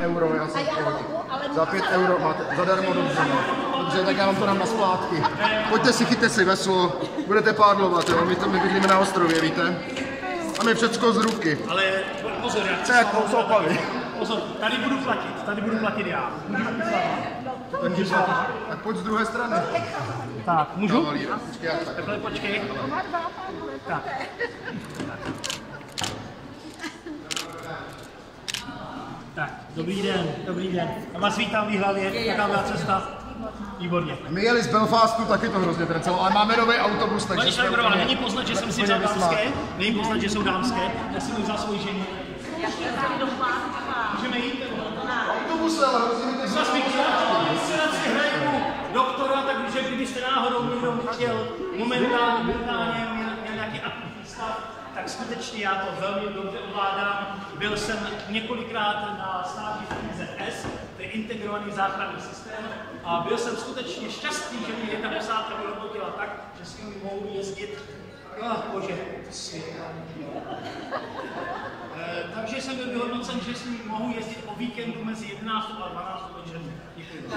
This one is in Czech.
euro, já jsem v pohodě. Za 5 euro máte zadarmo dobře. no. Dobře, tak já vám to dám na splátky. Pojďte si, chyťte si veslo, budete pádlovat, jo, my, to, my bydlíme na ostrově, víte? A my všecko z ruky. Ale pozor, já chci Co jak jsou opavy? Pozor, tady budu platit, tady budu platit já. Můžu taky s váma? Takže tak pojď z druhé strany. Tak, můžu? Počkej, tak. Takhle počkej. Tak. Dobrý den, dobrý den. Já vás vítám v hlavě, jaká byla cesta? Výborně. My jeli z Belfastu, taky to hrozně trcelo, ale máme nový autobus, takže Švajbrová, úplně- není poznat, že jsem si vzal dámské, není poznat, že jsou dámské, já jsem vzal svoji ženu. Můžeme jít? Autobus, ale Zas vakcinaci hraju doktora, takže kdybyste náhodou někdo chtěl momentálně, skutečně já to velmi dobře ovládám. Byl jsem několikrát na stáži MZS, to je integrovaný záchranný systém, a byl jsem skutečně šťastný, že mě jedna posádka vyhodnotila tak, že s nimi mohu jezdit. Oh, bože. Eh, takže jsem byl vyhodnocen, že s ním mohu jezdit o víkendu mezi 11 a 12 večer. Děkuji.